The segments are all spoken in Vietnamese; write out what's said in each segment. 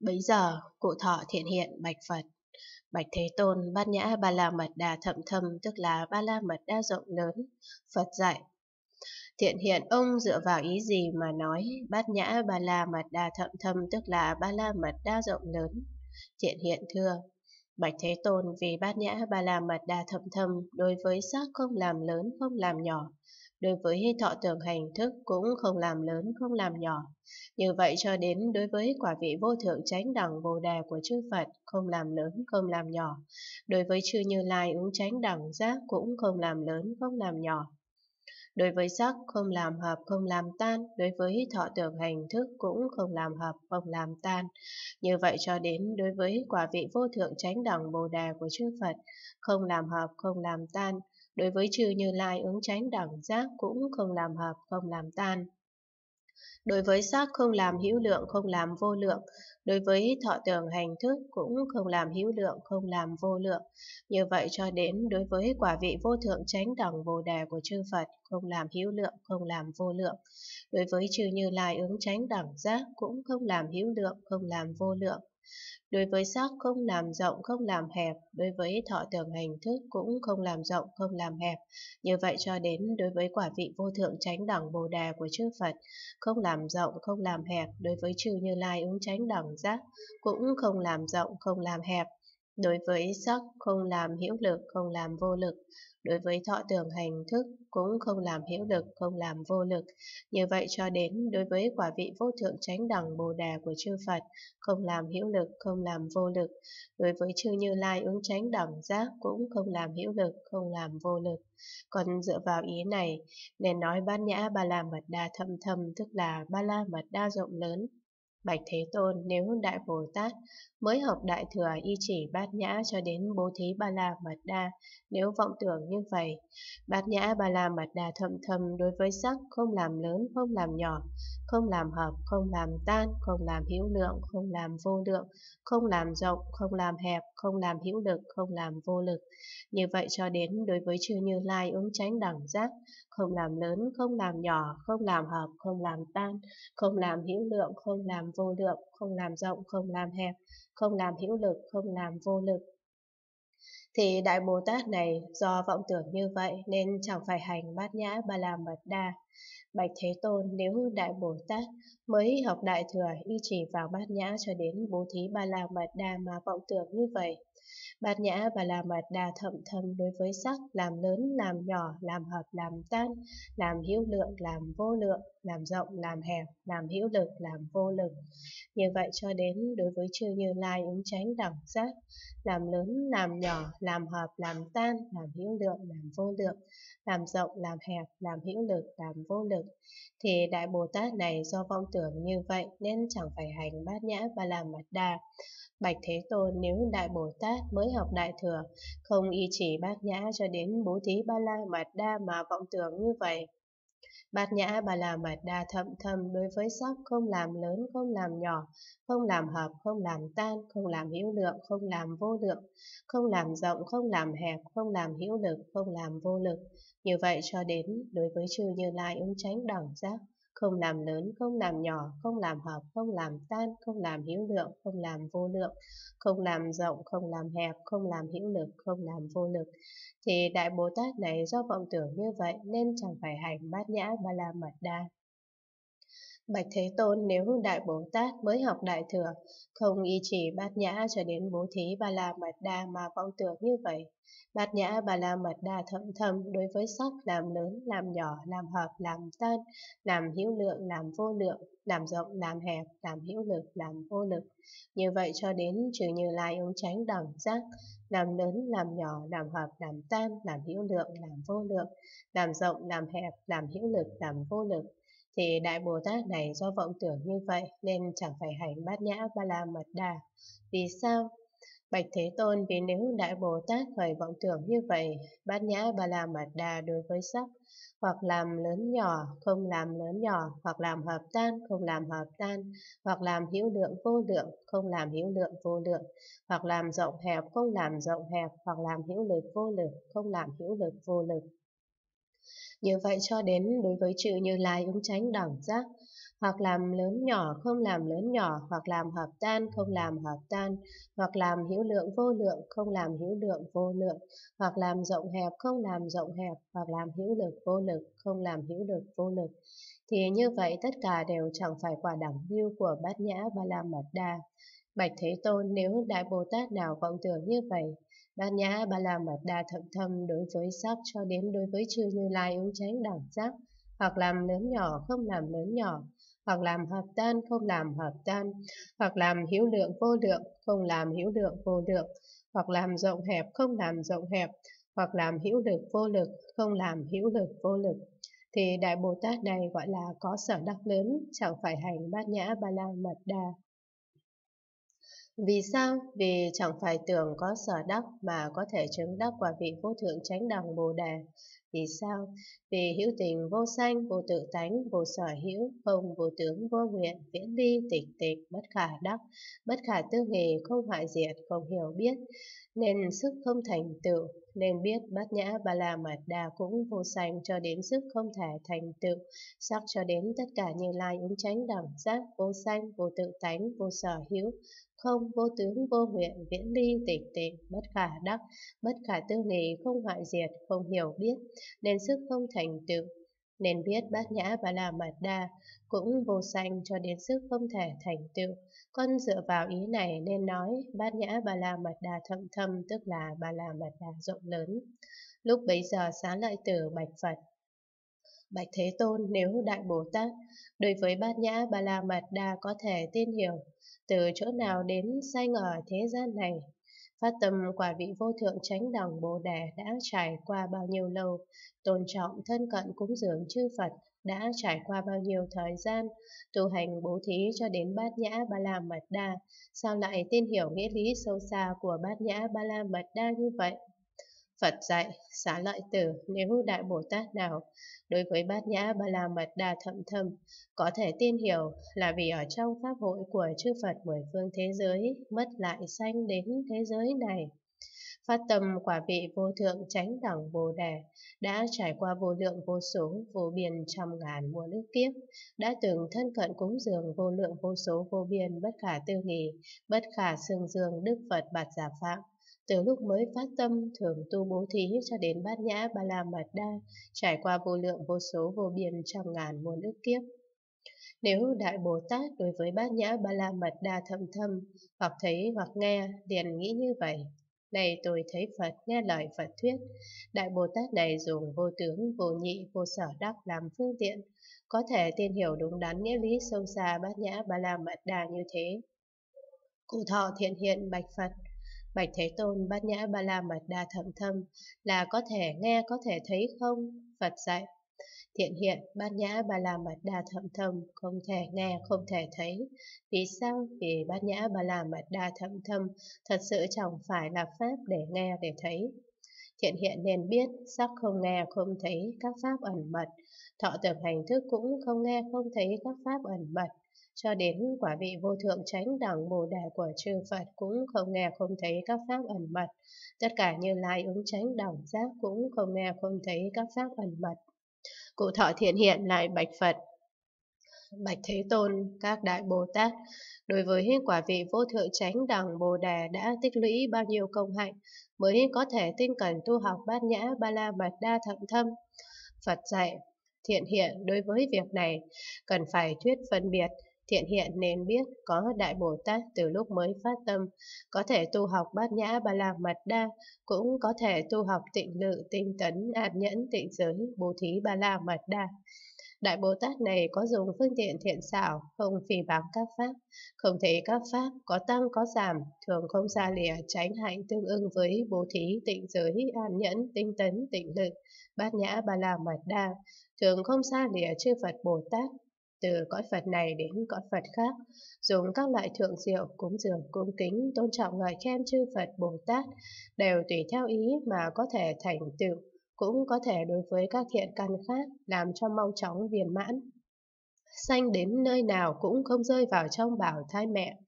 Bấy giờ, cụ thọ thiện hiện bạch Phật. Bạch Thế Tôn, Bát Nhã Ba La Mật Đà Thậm Thâm, tức là Ba La Mật Đa rộng lớn. Phật dạy, Thiện hiện ông dựa vào ý gì mà nói Bát Nhã Ba La Mật Đa Thậm Thâm, tức là Ba La Mật Đa rộng lớn. Thiện hiện thưa, Bạch Thế Tôn vì Bát Nhã Ba La Mật Đa Thậm Thâm đối với xác không làm lớn, không làm nhỏ, đối với thọ tưởng hành thức cũng không làm lớn, không làm nhỏ. Như vậy cho đến đối với quả vị vô thượng chánh đẳng Bồ Đề của chư Phật không làm lớn, không làm nhỏ. Đối với chư Như Lai ứng chánh đẳng giác cũng không làm lớn, không làm nhỏ. Đối với sắc không làm hợp, không làm tan, đối với thọ tưởng hành thức cũng không làm hợp, không làm tan. Như vậy cho đến đối với quả vị vô thượng chánh đẳng Bồ Đề của chư Phật không làm hợp, không làm tan, đối với chư Như Lai ứng tránh đẳng giác cũng không làm hợp, không làm tan. Đối với sắc không làm hữu lượng, không làm vô lượng. Đối với thọ tưởng hành thức cũng không làm hữu lượng, không làm vô lượng. Như vậy cho đến đối với quả vị vô thượng chánh đẳng bồ đề của chư Phật không làm hữu lượng, không làm vô lượng. Đối với chư Như Lai ứng chánh đẳng giác cũng không làm hữu lượng, không làm vô lượng. Đối với sắc không làm rộng, không làm hẹp, đối với thọ tưởng hành thức cũng không làm rộng, không làm hẹp. Như vậy cho đến đối với quả vị vô thượng chánh đẳng Bồ Đề của chư Phật, không làm rộng, không làm hẹp, đối với chư Như Lai ứng chánh đẳng giác cũng không làm rộng, không làm hẹp. Đối với sắc không làm hữu lực, không làm vô lực, đối với thọ tưởng hành thức cũng không làm hữu lực, không làm vô lực. Như vậy cho đến đối với quả vị vô thượng chánh đẳng Bồ Đề của chư Phật, không làm hữu lực, không làm vô lực. Đối với chư Như Lai ứng chánh đẳng giác cũng không làm hữu lực, không làm vô lực. Còn dựa vào ý này, nên nói bát nhã ba la mật đa thâm thâm, tức là ba la mật đa rộng lớn, Bạch Thế Tôn nếu Đại Bồ Tát mới học Đại Thừa y chỉ bát nhã cho đến bố thí ba la mật đa, nếu vọng tưởng như vậy, bát nhã ba la mật đa thâm thâm đối với sắc không làm lớn, không làm nhỏ, không làm hợp, không làm tan, không làm hữu lượng, không làm vô lượng, không làm rộng, không làm hẹp, không làm hữu lực, không làm vô lực. Như vậy cho đến đối với chư Như Lai ứng tránh đẳng giác, không làm lớn, không làm nhỏ, không làm hợp, không làm tan, không làm hữu lượng, không làm vô lượng, không làm rộng, không làm hẹp, không làm hữu lực, không làm vô lực. Thì Đại Bồ Tát này do vọng tưởng như vậy nên chẳng phải hành bát nhã ba la mật đa. Bạch Thế Tôn nếu Đại Bồ Tát mới học Đại Thừa y chỉ vào bát nhã cho đến bố thí ba la mật đa mà vọng tưởng như vậy, Bát nhã và là mật đà thậm thâm đối với sắc, làm lớn, làm nhỏ, làm hợp, làm tan, làm hữu lượng, làm vô lượng, làm rộng, làm hẹp, làm hữu lực, làm vô lực. Như vậy cho đến đối với chư Như Lai ứng tránh đẳng giác, làm lớn, làm nhỏ, làm hợp, làm tan, làm hữu lượng, làm vô lượng, làm rộng, làm hẹp, làm hữu lực, làm vô lực. Thì Đại Bồ Tát này do vọng tưởng như vậy nên chẳng phải hành bát nhã và làm mật đà. Bạch Thế Tôn nếu Đại Bồ Tát mới học Đại Thừa, không y chỉ bát nhã cho đến bố thí ba la mật đa mà vọng tưởng như vậy. Bát nhã bà la mật đa thậm thâm đối với sắc không làm lớn, không làm nhỏ, không làm hợp, không làm tan, không làm hữu lượng, không làm vô lượng, không làm rộng, không làm hẹp, không làm hữu lực, không làm vô lực. Như vậy cho đến đối với chư Như Lai ứng tránh đẳng giác, không làm lớn, không làm nhỏ, không làm hợp, không làm tan, không làm hữu lượng, không làm vô lượng, không làm rộng, không làm hẹp, không làm hữu lực, không làm vô lực. Thì Đại Bồ Tát này do vọng tưởng như vậy nên chẳng phải hành bát nhã ba la mật đa. Bạch Thế Tôn nếu Đại Bồ Tát mới học Đại Thừa, không y chỉ bát nhã cho đến bố thí ba la mật đa mà vọng tưởng như vậy, Bát nhã ba-la mật đa thâm thâm đối với sắc làm lớn, làm nhỏ, làm hợp, làm tan, làm hữu lượng, làm vô lượng, làm rộng, làm hẹp, làm hữu lực, làm vô lực. Như vậy cho đến trừ như lai ông tránh đẳng giác, làm lớn, làm nhỏ, làm hợp, làm tan, làm hữu lượng, làm vô lượng, làm rộng, làm hẹp, làm hữu lực, làm vô lực. Thì Đại Bồ Tát này do vọng tưởng như vậy nên chẳng phải hành bát nhã ba la mật đà Vì sao? Bạch Thế Tôn vì nếu Đại Bồ Tát khởi vọng tưởng như vậy, bát nhã ba la mật đà đối với sắc, hoặc làm lớn nhỏ, không làm lớn nhỏ, hoặc làm hợp tan, không làm hợp tan, hoặc làm hữu lượng vô lượng, không làm hữu lượng vô lượng, hoặc làm rộng hẹp, không làm rộng hẹp, hoặc làm hữu lực vô lực, không làm hữu lực vô lực. Như vậy cho đến đối với chữ như lai ứng tránh đẳng giác, hoặc làm lớn nhỏ không làm lớn nhỏ, hoặc làm hợp tan không làm hợp tan, hoặc làm hữu lượng vô lượng không làm hữu lượng vô lượng, hoặc làm rộng hẹp không làm rộng hẹp, hoặc làm hữu lực vô lực không làm hữu lực vô lực, thì như vậy tất cả đều chẳng phải quả đẳng view của bát nhã ba la mật đa. Bạch Thế Tôn nếu Đại Bồ Tát nào vọng tưởng như vậy, bát nhã ba la mật đa thậm thâm đối với sắc cho đến đối với chư như lai ứng tránh đẳng giác, hoặc làm lớn nhỏ không làm lớn nhỏ, hoặc làm hợp tan không làm hợp tan, hoặc làm hữu lượng vô lượng không làm hữu lượng vô lượng, hoặc làm rộng hẹp không làm rộng hẹp, hoặc làm hữu lực vô lực không làm hữu lực vô lực. Thì đại bồ tát này gọi là có sở đắc lớn chẳng phải hành bát nhã ba la mật đa vì sao? Vì chẳng phải tưởng có sở đắc mà có thể chứng đắc quả vị vô thượng chánh đẳng Bồ Đề. Vì sao? Vì hữu tình vô sanh, vô tự tánh, vô sở hữu, không vô tướng, vô nguyện, viễn ly, tịch tịch, bất khả đắc, bất khả tư nghì, không hoại diệt, không hiểu biết, nên sức không thành tựu, nên biết bát nhã ba la mật đà cũng vô sanh cho đến sức không thể thành tựu, sắc cho đến tất cả như lai ứng chánh đẳng giác, vô sanh, vô tự tánh, vô sở hữu, không, vô tướng, vô nguyện, viễn ly tịch tịnh, bất khả đắc, bất khả tư nghì không hoại diệt, không hiểu biết, nên sức không thành tựu, nên biết bát nhã và la mật đa cũng vô sanh cho đến sức không thể thành tựu. Con dựa vào ý này nên nói, bát nhã bà la mật đà thâm thâm, tức là bà la mật đà rộng lớn. Lúc bấy giờ xá lợi tử bạch phật Bạch Thế Tôn nếu Đại Bồ Tát đối với bát nhã ba la mật đa có thể tin hiểu từ chỗ nào đến sanh ở thế gian này. Phát tâm quả vị vô thượng chánh đẳng Bồ Đề đã trải qua bao nhiêu lâu, tôn trọng thân cận cúng dường chư Phật đã trải qua bao nhiêu thời gian, tu hành bố thí cho đến bát nhã ba la mật đa, sao lại tin hiểu nghĩa lý sâu xa của bát nhã ba la mật đa như vậy? Phật dạy, xá lợi tử, nếu Đại Bồ Tát nào đối với bát nhã ba la mật đa thậm thâm có thể tin hiểu là vì ở trong pháp hội của chư Phật mười phương thế giới mất lại sanh đến thế giới này. Phát tâm quả vị vô thượng chánh đẳng Bồ Đề đã trải qua vô lượng vô số vô biên trăm ngàn muôn ức kiếp, đã từng thân cận cúng dường vô lượng vô số vô biên bất khả tư nghì, bất khả xương dương Đức Phật bạt giả phạm, từ lúc mới phát tâm thường tu bố thí cho đến bát nhã ba la mật đa, trải qua vô lượng vô số vô biên trăm ngàn muôn ức kiếp. Nếu Đại Bồ Tát đối với bát nhã ba la mật đa thâm thâm, hoặc thấy hoặc nghe, liền nghĩ như vậy. Này tôi thấy Phật, nghe lời Phật thuyết. Đại Bồ Tát này dùng vô tướng, vô nhị, vô sở đắc làm phương tiện, có thể tiên hiểu đúng đắn nghĩa lý sâu xa bát nhã ba la mật đa như thế. Cụ thọ thiện hiện bạch Phật, Bạch Thế Tôn, bát nhã ba la mật đa thậm thâm, là có thể nghe, có thể thấy không? Phật dạy. Thiện hiện, bát nhã ba la mật đa thậm thâm, không thể nghe, không thể thấy. Vì sao? Vì bát nhã ba la mật đa thậm thâm thật sự chẳng phải là pháp để nghe, để thấy. Thiện hiện nên biết, sắc không nghe, không thấy các pháp ẩn mật. Thọ tưởng hành thức cũng không nghe, không thấy các pháp ẩn mật cho đến quả vị vô thượng chánh đẳng bồ đề của chư Phật cũng không nghe không thấy các pháp ẩn mật. Tất cả như lai ứng chánh đẳng giác cũng không nghe không thấy các pháp ẩn mật. Cụ thọ thiện hiện lại bạch Phật. Bạch Thế Tôn, các đại Bồ Tát, đối với quả vị vô thượng chánh đẳng Bồ Đề đã tích lũy bao nhiêu công hạnh mới có thể tinh cần tu học bát nhã ba la mật đa thậm thâm. Phật dạy, thiện hiện đối với việc này cần phải thuyết phân biệt Thiện hiện nên biết có Đại Bồ Tát từ lúc mới phát tâm, có thể tu học bát nhã ba la mật đa, cũng có thể tu học tịnh lự, tinh tấn, an nhẫn, tịnh giới, bố thí ba la mật đa. Đại Bồ Tát này có dùng phương tiện thiện xảo, không phỉ báng các pháp, không thấy các pháp có tăng có giảm, thường không xa lìa tránh hạnh tương ưng với bố thí, tịnh giới, an nhẫn, tinh tấn, tịnh lực bát nhã ba la mật đa, thường không xa lìa chư Phật Bồ Tát, từ cõi Phật này đến cõi Phật khác, dùng các loại thượng diệu, cúng dường, cung kính, tôn trọng ngợi khen chư Phật Bồ Tát, đều tùy theo ý mà có thể thành tựu, cũng có thể đối với các thiện căn khác làm cho mau chóng viên mãn. Sanh đến nơi nào cũng không rơi vào trong bảo thai mẹ,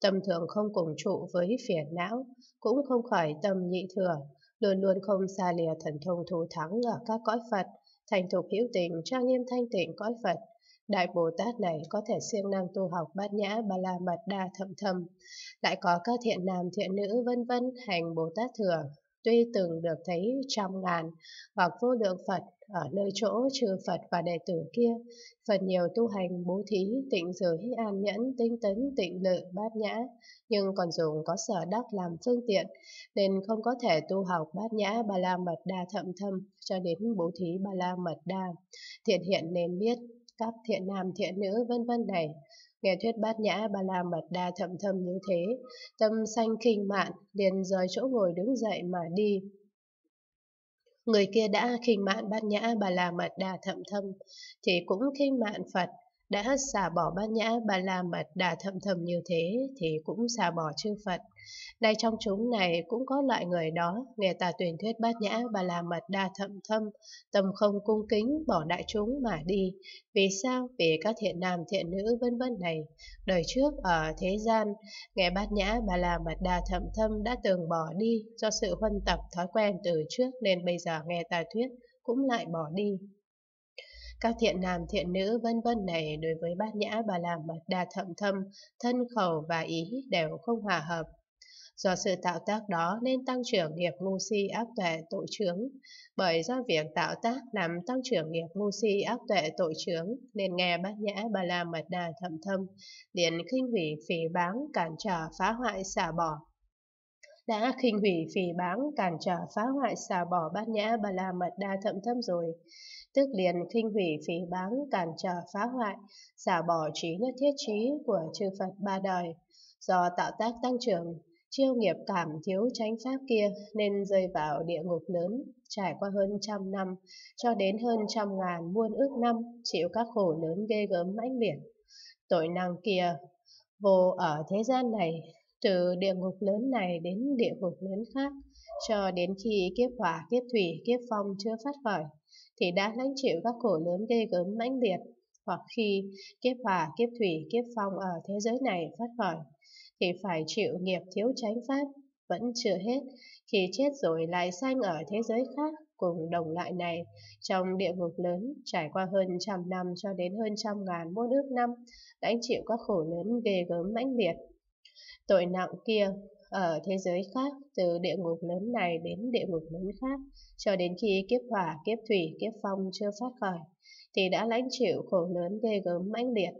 tâm thường không cùng trụ với phiền não, cũng không khởi tâm nhị thừa, luôn luôn không xa lìa thần thông thù thắng ở các cõi Phật, thành thục hữu tình trang nghiêm thanh tịnh cõi Phật, Đại Bồ Tát này có thể siêng năng tu học bát nhã ba la mật đa thậm thâm, lại có các thiện nam thiện nữ vân vân hành Bồ Tát thừa, tuy từng được thấy trăm ngàn hoặc vô lượng Phật ở nơi chỗ trừ Phật và đệ tử kia, phần nhiều tu hành bố thí, tịnh giới, an nhẫn, tinh tấn, tịnh lự, bát nhã, nhưng còn dùng có sở đắc làm phương tiện, nên không có thể tu học bát nhã ba la mật đa thậm thâm cho đến bố thí ba la mật đa. Thiện hiện nên biết các thiện nam, thiện nữ, vân vân này. Nghe thuyết bát nhã, ba la mật đa thậm thâm như thế. Tâm sanh kinh mạn, liền rời chỗ ngồi đứng dậy mà đi. Người kia đã khinh mạn bát nhã, ba la mật đa thậm thâm thì cũng khinh mạn phật đã xả bỏ bát nhã ba la mật đà thâm thầm như thế thì cũng xả bỏ chư Phật. Nay trong chúng này cũng có loại người đó, nghe tà tuyển thuyết bát nhã ba la mật đa thâm thâm, tâm không cung kính, bỏ đại chúng mà đi. Vì sao? Vì các thiện nam thiện nữ vân vân này, đời trước ở thế gian, nghe bát nhã ba la mật đa thâm thâm đã từng bỏ đi do sự huân tập thói quen từ trước nên bây giờ nghe tà thuyết cũng lại bỏ đi. Các thiện nam thiện nữ vân vân này đối với bát nhã bà la mật đa thậm thâm, thân khẩu và ý đều không hòa hợp. Do sự tạo tác đó nên tăng trưởng nghiệp ngu si ác tuệ tội chướng. Bởi do việc tạo tác làm tăng trưởng nghiệp ngu si ác tuệ tội chướng nên nghe bát nhã bà la mật đa thậm thâm, liền khinh hủy phỉ báng cản trở phá hoại xả bỏ đã khinh hủy phỉ báng cản trở phá hoại xả bỏ bát nhã bà la mật đa thậm thâm rồi tức liền khinh hủy phỉ báng cản trở phá hoại, xả bỏ trí nhất thiết trí của chư Phật ba đời. Do tạo tác tăng trưởng, chiêu nghiệp cảm thiếu tránh pháp kia nên rơi vào địa ngục lớn, trải qua hơn trăm năm, cho đến hơn trăm ngàn muôn ước năm, chịu các khổ lớn ghê gớm mãnh liệt. Tội năng kia, vô ở thế gian này, từ địa ngục lớn này đến địa ngục lớn khác, cho đến khi kiếp hỏa, kiếp thủy, kiếp phong chưa phát khởi, thì đã lãnh chịu các khổ lớn ghê gớm mãnh liệt, hoặc khi kiếp hỏa, kiếp thủy, kiếp phong ở thế giới này phát khởi, thì phải chịu nghiệp thiếu chánh pháp, vẫn chưa hết, khi chết rồi lại sanh ở thế giới khác cùng đồng loại này trong địa ngục lớn trải qua hơn trăm năm cho đến hơn trăm ngàn muôn ước năm lãnh chịu các khổ lớn ghê gớm mãnh liệt. Tội nặng kia ở thế giới khác, từ địa ngục lớn này đến địa ngục lớn khác, cho đến khi kiếp hỏa, kiếp thủy, kiếp phong chưa phát khởi, thì đã lãnh chịu khổ lớn ghê gớm mãnh liệt.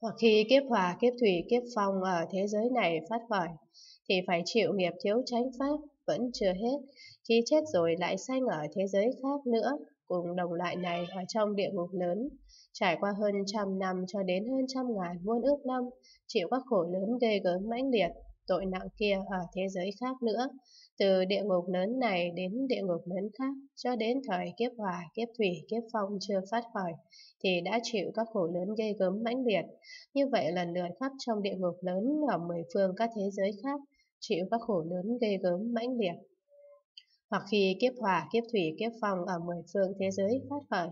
Hoặc khi kiếp hỏa, kiếp thủy, kiếp phong ở thế giới này phát khởi, thì phải chịu nghiệp thiếu chánh pháp, vẫn chưa hết, khi chết rồi lại sanh ở thế giới khác nữa, cùng đồng loại này ở trong địa ngục lớn, trải qua hơn trăm năm cho đến hơn trăm ngàn muôn ước năm, chịu các khổ lớn ghê gớm mãnh liệt, tội nặng kia ở thế giới khác nữa, từ địa ngục lớn này đến địa ngục lớn khác, cho đến thời kiếp hòa, kiếp thủy, kiếp phong chưa phát khỏi, thì đã chịu các khổ lớn ghê gớm mãnh liệt. Như vậy lần lượt khắp trong địa ngục lớn ở mười phương các thế giới khác, chịu các khổ lớn ghê gớm mãnh liệt. Hoặc khi kiếp hòa, kiếp thủy, kiếp phong ở mười phương thế giới phát khởi,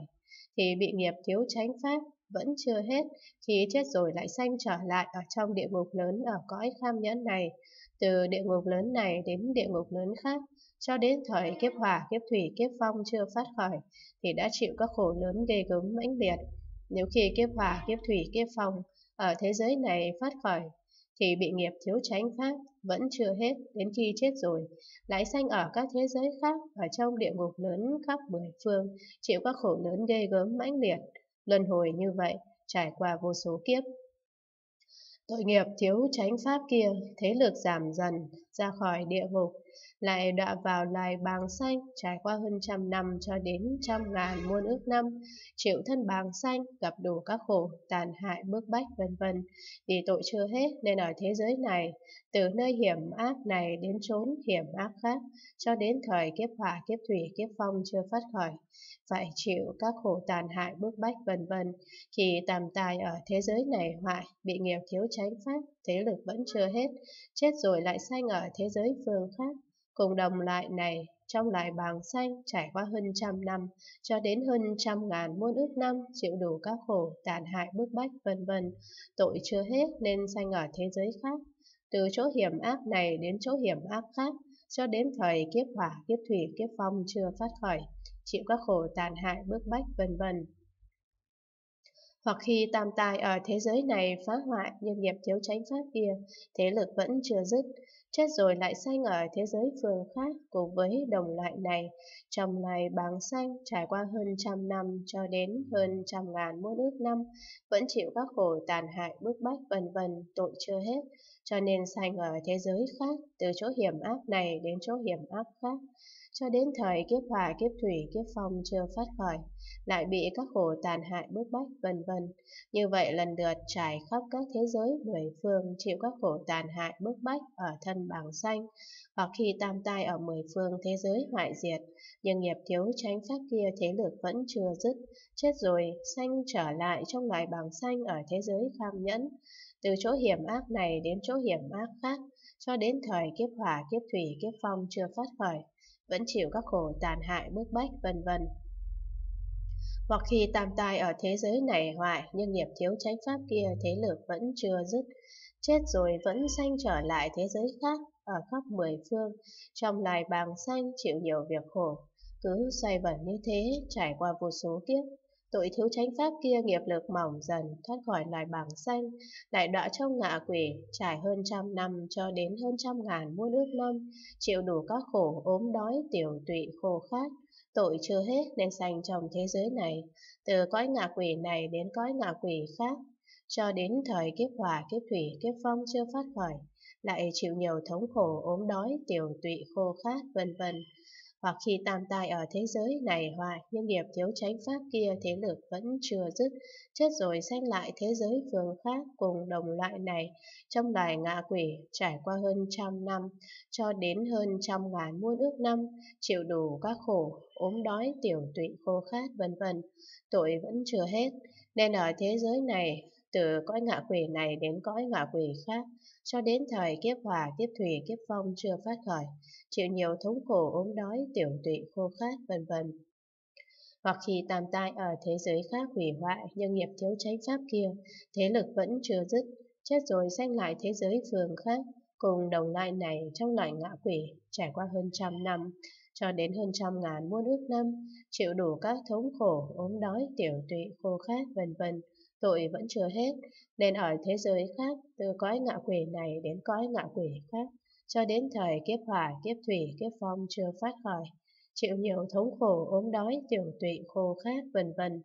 thì bị nghiệp thiếu tránh pháp, vẫn chưa hết, khi chết rồi lại sanh trở lại ở trong địa ngục lớn ở cõi kham nhẫn này, từ địa ngục lớn này đến địa ngục lớn khác, cho đến thời kiếp hỏa, kiếp thủy, kiếp phong chưa phát khởi, thì đã chịu các khổ lớn ghê gớm mãnh liệt. Nếu khi kiếp hỏa, kiếp thủy, kiếp phong ở thế giới này phát khởi, thì bị nghiệp thiếu tránh pháp vẫn chưa hết. Đến khi chết rồi, lại sanh ở các thế giới khác ở trong địa ngục lớn khắp mười phương, chịu các khổ lớn ghê gớm mãnh liệt, luân hồi như vậy, trải qua vô số kiếp. Tội nghiệp thiếu tránh pháp kia, thế lực giảm dần ra khỏi địa ngục, lại đọa vào loài bàng xanh trải qua hơn trăm năm cho đến trăm ngàn muôn ước năm, chịu thân bàng xanh, gặp đủ các khổ, tàn hại, bức bách vân vân. Vì tội chưa hết nên ở thế giới này, từ nơi hiểm ác này đến chốn hiểm ác khác, cho đến thời kiếp hỏa, kiếp thủy, kiếp phong chưa phát khởi, phải chịu các khổ tàn hại, bức bách vân vân. Khi tàm tài ở thế giới này hoại, bị nghiệp thiếu tránh pháp, thế lực vẫn chưa hết, chết rồi lại sanh ở thế giới phương khác, cùng đồng lại này trong loài bàng xanh trải qua hơn trăm năm cho đến hơn trăm ngàn muôn ước năm chịu đủ các khổ tàn hại bức bách vân vân. Tội chưa hết nên sanh ở thế giới khác. Từ chỗ hiểm ác này đến chỗ hiểm ác khác cho đến thời kiếp hỏa kiếp thủy kiếp phong chưa phát khởi chịu các khổ tàn hại bức bách vân vân. Hoặc khi tam tài ở thế giới này phá hoại nhưng nghiệp thiếu tránh pháp kia, thế lực vẫn chưa dứt, chết rồi lại sanh ở thế giới phương khác cùng với đồng loại này, trong này báng sanh trải qua hơn trăm năm cho đến hơn trăm ngàn muôn ước năm, vẫn chịu các khổ tàn hại bức bách vân vân tội chưa hết, cho nên sanh ở thế giới khác, từ chỗ hiểm ác này đến chỗ hiểm ác khác, cho đến thời kiếp hỏa kiếp thủy, kiếp phong chưa phát khởi lại bị các khổ tàn hại bức bách, vân vân. Như vậy lần lượt trải khắp các thế giới, mười phương chịu các khổ tàn hại bức bách ở thân bằng xanh hoặc khi tam tai ở mười phương thế giới hoại diệt, nhưng nghiệp thiếu tránh pháp kia thế lực vẫn chưa dứt. Chết rồi, sanh trở lại trong loài bằng xanh ở thế giới kham nhẫn. Từ chỗ hiểm ác này đến chỗ hiểm ác khác, cho đến thời kiếp hỏa kiếp thủy, kiếp phong chưa phát khởi vẫn chịu các khổ tàn hại, bức bách, vân vân. Hoặc khi tam tai ở thế giới này hoại nhưng nghiệp thiếu tránh pháp kia thế lực vẫn chưa dứt, chết rồi vẫn sanh trở lại thế giới khác, ở khắp mười phương, trong loài bàng sanh, chịu nhiều việc khổ, cứ xoay vần như thế, trải qua vô số kiếp tội thiếu tránh pháp kia nghiệp lực mỏng dần thoát khỏi loài bảng xanh lại đọa trong ngạ quỷ, trải hơn trăm năm cho đến hơn trăm ngàn muôn ước năm, chịu đủ các khổ ốm đói, tiểu tụy, khô khát. Tội chưa hết nên sanh trong thế giới này, từ cõi ngạ quỷ này đến cõi ngạ quỷ khác. Cho đến thời kiếp hỏa, kiếp thủy, kiếp phong chưa phát khởi lại chịu nhiều thống khổ ốm đói, tiểu tụy, khô khát, vân vân hoặc khi tam tai ở thế giới này hoại nhưng nghiệp thiếu tránh pháp kia thế lực vẫn chưa dứt, chết rồi sanh lại thế giới phương khác cùng đồng loại này. Trong loài ngạ quỷ trải qua hơn trăm năm cho đến hơn trăm ngàn muôn ước năm, chịu đủ các khổ, ốm đói, tiểu tụy, khô khát vân vân. Tội vẫn chưa hết, nên ở thế giới này từ cõi ngạ quỷ này đến cõi ngạ quỷ khác cho đến thời kiếp hòa, kiếp thủy, kiếp phong chưa phát khởi, chịu nhiều thống khổ ốm đói, tiểu tụy, khô khát, vân vân. Hoặc khi tam tai ở thế giới khác hủy hoại nhưng nghiệp thiếu tránh pháp kia, thế lực vẫn chưa dứt, chết rồi sanh lại thế giới phường khác, cùng đồng loại này trong loại ngạ quỷ trải qua hơn trăm năm, cho đến hơn trăm ngàn muôn ước năm, chịu đủ các thống khổ, ốm đói, tiểu tụy, khô khát, vân vân tội vẫn chưa hết, nên ở thế giới khác, từ cõi ngạ quỷ này đến cõi ngạ quỷ khác, cho đến thời kiếp hỏa, kiếp thủy, kiếp phong chưa phát khởi, chịu nhiều thống khổ, ốm đói, tiểu tụy, khô khát, vân vân.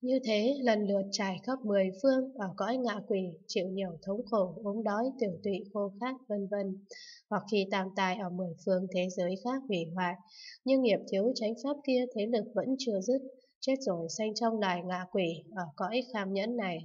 Như thế, lần lượt trải khắp mười phương ở cõi ngạ quỷ, chịu nhiều thống khổ, ốm đói, tiểu tụy, khô khát, vân vân. Hoặc khi tam tài ở mười phương thế giới khác hủy hoại, nhưng nghiệp thiếu tránh pháp kia thế lực vẫn chưa dứt, chết rồi sanh trong loài ngạ quỷ ở cõi kham nhẫn này,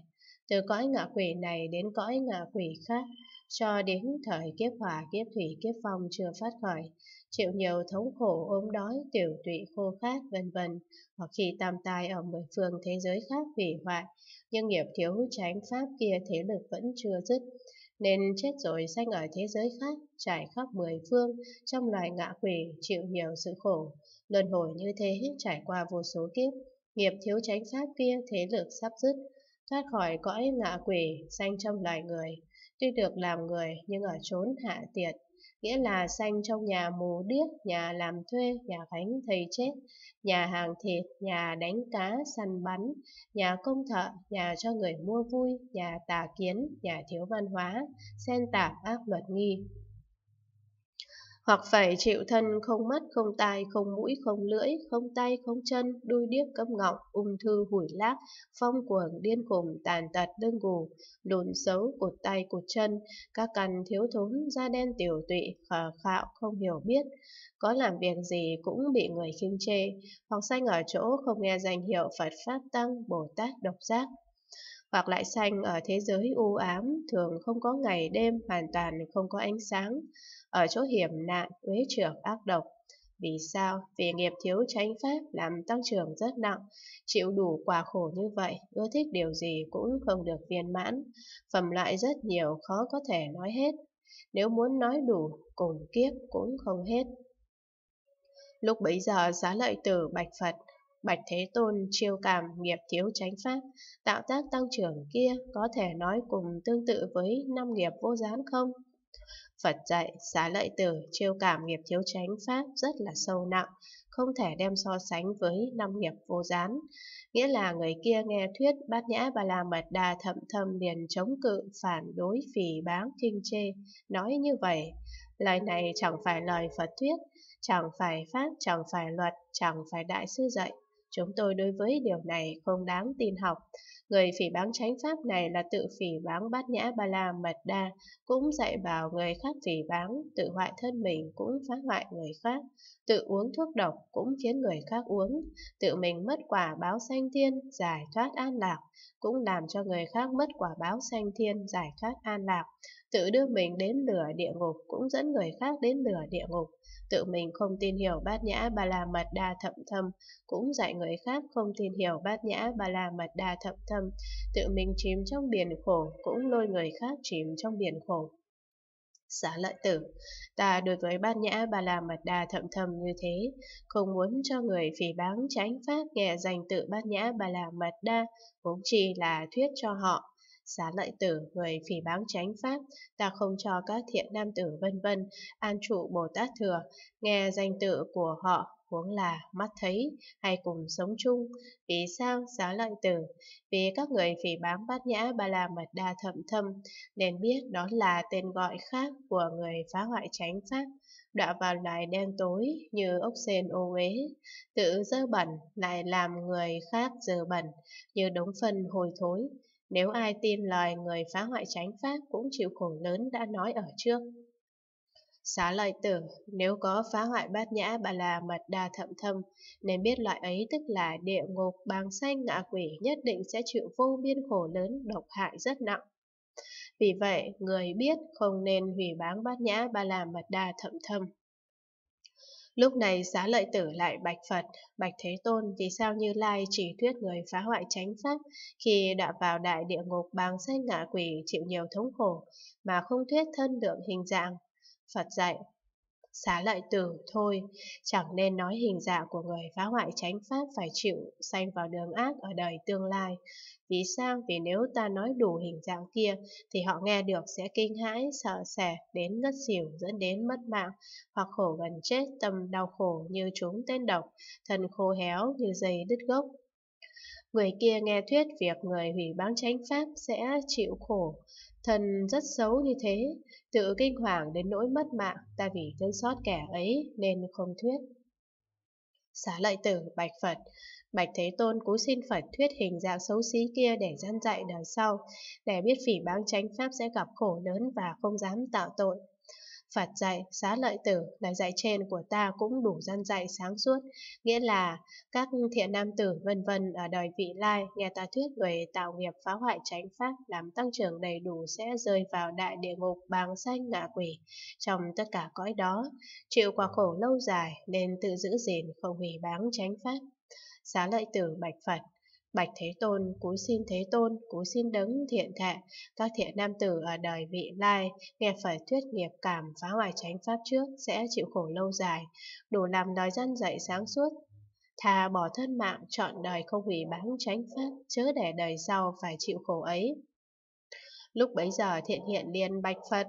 từ cõi ngạ quỷ này đến cõi ngạ quỷ khác, cho đến thời kiếp hỏa kiếp thủy kiếp phong chưa phát khởi, chịu nhiều thống khổ ốm đói, tiểu tụy khô khát, vân vân, hoặc khi tam tai ở mười phương thế giới khác hủy hoại, nhưng nghiệp thiếu tránh pháp kia thế lực vẫn chưa dứt, nên chết rồi sanh ở thế giới khác, trải khắp mười phương, trong loài ngạ quỷ chịu nhiều sự khổ, luân hồi như thế trải qua vô số kiếp, nghiệp thiếu tránh pháp kia thế lực sắp dứt, thoát khỏi cõi ngạ quỷ, sanh trong loài người. Tuy được làm người nhưng ở chốn hạ tiệt, nghĩa là sanh trong nhà mù điếc, nhà làm thuê, nhà gánh thầy chết, nhà hàng thịt, nhà đánh cá, săn bắn, nhà công thợ, nhà cho người mua vui, nhà tà kiến, nhà thiếu văn hóa, xen tạp ác luật nghi hoặc phải chịu thân không mắt, không tai, không mũi, không lưỡi, không tay, không chân, đuôi điếc câm ngọng, ung thư hủi lác, phong cuồng, điên khùng, tàn tật, đơn gù, lùn xấu, cột tay, cột chân, các căn thiếu thốn, da đen tiểu tụy, khờ khạo, không hiểu biết, có làm việc gì cũng bị người khinh chê, hoặc sanh ở chỗ không nghe danh hiệu Phật Pháp Tăng, Bồ Tát độc giác, hoặc lại xanh ở thế giới u ám, thường không có ngày đêm, hoàn toàn không có ánh sáng, ở chỗ hiểm nạn, uế trưởng ác độc. Vì sao? Vì nghiệp thiếu tránh pháp làm tăng trưởng rất nặng, chịu đủ quả khổ như vậy, ưa thích điều gì cũng không được viên mãn, phẩm lại rất nhiều khó có thể nói hết. Nếu muốn nói đủ, cùng kiếp cũng không hết. Lúc bấy giờ giá lợi tử bạch Phật, bạch Thế Tôn chiêu cảm nghiệp thiếu tránh pháp, tạo tác tăng trưởng kia có thể nói cùng tương tự với năm nghiệp vô gián không? Phật dạy xá lợi tử chiêu cảm nghiệp thiếu chánh pháp rất là sâu nặng, không thể đem so sánh với năm nghiệp vô gián. Nghĩa là người kia nghe thuyết bát nhã bà la mật đà thậm thâm liền chống cự phản đối phỉ báng kinh chê, nói như vậy. Lời này chẳng phải lời Phật thuyết, chẳng phải pháp, chẳng phải luật, chẳng phải đại sư dạy. Chúng tôi đối với điều này không đáng tin học. Người phỉ báng chánh pháp này là tự phỉ báng bát nhã ba la mật đa, cũng dạy bảo người khác phỉ báng, tự hoại thân mình cũng phá hoại người khác, tự uống thuốc độc cũng khiến người khác uống, tự mình mất quả báo sanh thiên, giải thoát an lạc, cũng làm cho người khác mất quả báo sanh thiên, giải thoát an lạc, tự đưa mình đến lửa địa ngục cũng dẫn người khác đến lửa địa ngục, tự mình không tin hiểu bát nhã ba la mật đa thậm thâm, cũng dạy người khác không tin hiểu bát nhã ba la mật đa thậm thâm, tự mình chìm trong biển khổ, cũng lôi người khác chìm trong biển khổ. Xá lợi tử, ta đối với bát nhã ba la mật đa thậm thâm như thế, không muốn cho người phỉ báng tránh pháp nghe danh tự bát nhã ba la mật đa, cũng chỉ là thuyết cho họ, xá lợi tử, người phỉ báng chánh pháp, ta không cho các thiện nam tử vân vân an trụ Bồ Tát thừa, nghe danh tự của họ huống là mắt thấy hay cùng sống chung. Vì sao xá lợi tử? Vì các người phỉ báng bát nhã ba la mật đa thậm thâm, nên biết đó là tên gọi khác của người phá hoại chánh pháp đọa vào loài đen tối như ốc sên ô uế, tự dơ bẩn lại làm người khác dơ bẩn như đống phân hồi thối, nếu ai tin lời người phá hoại chánh pháp cũng chịu khổ lớn đã nói ở trước. Xá lợi tử, nếu có phá hoại bát nhã bà là mật đa thậm thâm, nên biết loại ấy tức là địa ngục bàng xanh ngạ quỷ nhất định sẽ chịu vô biên khổ lớn, độc hại rất nặng. Vì vậy, người biết không nên hủy báng bát nhã ba la mật đa thậm thâm. Lúc này xá lợi tử lại bạch Phật, bạch Thế Tôn vì sao Như Lai chỉ thuyết người phá hoại chánh pháp khi đã vào đại địa ngục bàng xanh ngạ quỷ chịu nhiều thống khổ mà không thuyết thân lượng hình dạng. Phật dạy, xá lợi tử thôi, chẳng nên nói hình dạng của người phá hoại chánh pháp phải chịu sanh vào đường ác ở đời tương lai, vì sao? Vì nếu ta nói đủ hình dạng kia thì họ nghe được sẽ kinh hãi, sợ sẻ, đến ngất xỉu dẫn đến mất mạng, hoặc khổ gần chết, tâm đau khổ như chúng tên độc, thân khô héo như dây đứt gốc. Người kia nghe thuyết việc người hủy báng chánh pháp sẽ chịu khổ, thần rất xấu như thế, tự kinh hoàng đến nỗi mất mạng, ta vì thương xót kẻ ấy nên không thuyết. Xá lợi tử, bạch Phật, Bạch Thế Tôn cúi xin Phật thuyết hình dạng xấu xí kia để gian dạy đời sau, để biết phỉ báng chánh pháp sẽ gặp khổ lớn và không dám tạo tội. Phật dạy, xá lợi tử, lời dạy trên của ta cũng đủ dân dạy sáng suốt, nghĩa là các thiện nam tử vân vân ở đời vị lai nghe ta thuyết về tạo nghiệp phá hoại chánh pháp làm tăng trưởng đầy đủ sẽ rơi vào đại địa ngục bàng xanh ngạ quỷ trong tất cả cõi đó, chịu quả khổ lâu dài nên tự giữ gìn không hủy báng chánh pháp. Xá lợi tử bạch Phật, Bạch Thế Tôn, cúi xin Thế Tôn, cúi xin đấng thiện thệ, các thiện nam tử ở đời vị lai, nghe phải thuyết nghiệp cảm phá hoại chánh pháp trước sẽ chịu khổ lâu dài, đủ làm đời dân dạy sáng suốt. Thà bỏ thân mạng, chọn đời không hủy bán chánh pháp, chớ để đời sau phải chịu khổ ấy. Lúc bấy giờ thiện hiện liền bạch Phật,